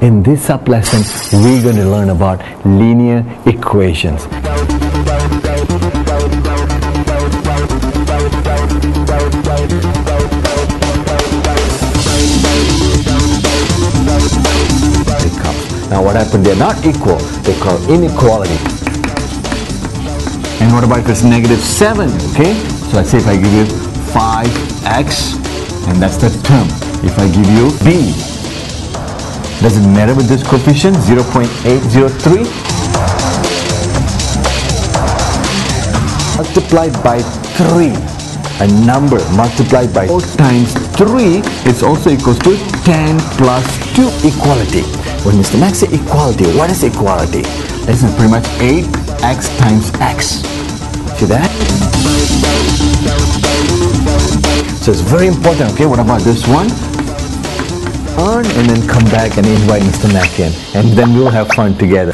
In this sub lesson, we're going to learn about linear equations. Now what happened? They're not equal. They call inequality. And what about it's negative 7? Okay? So let's say if I give you 5x, and that's the term. If I give you b, does it matter with this coefficient? 0.803? Multiplied by 3. A number multiplied by 4 times 3 is also equals to 10 plus 2 equality. When Mr. Max say equality, what is equality? This is pretty much 8x times x. See that? So it's very important, okay? What about this one? Earn and then come back and invite Mr. Mac in. And then we'll have fun together.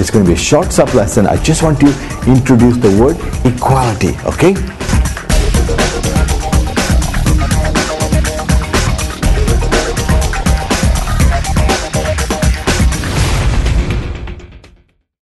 It's going to be a short sub lesson. I just want to introduce the word equality, okay?